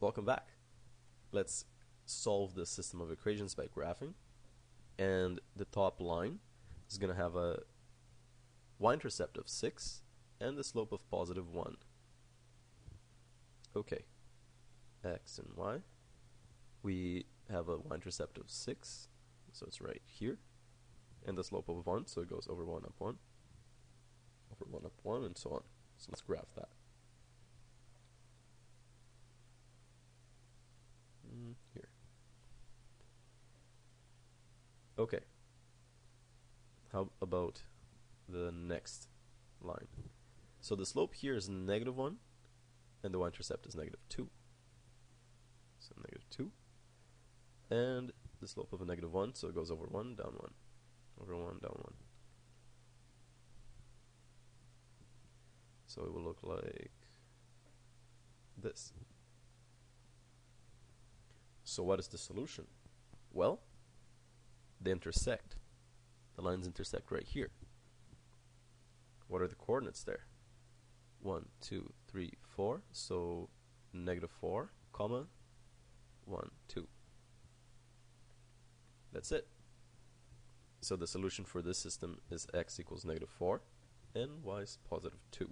Welcome back. Let's solve the system of equations by graphing. And the top line is going to have a y-intercept of 6 and the slope of positive 1. Okay, x and y. We have a y-intercept of 6, so it's right here. And the slope of 1, so it goes over 1 up 1, over 1 up 1, and so on. So let's graph that. Mm, here. Okay. How about the next line? So the slope here is negative 1, and the y-intercept is negative 2. So negative 2. And the slope of a negative 1, so it goes over 1, down 1. Over 1, down 1. So it will look like this. So what is the solution? Well, they intersect. The lines intersect right here. What are the coordinates there? 1, 2, 3, 4. So negative 4, comma, 1, 2. That's it. So the solution for this system is x equals negative 4 and y is positive 2.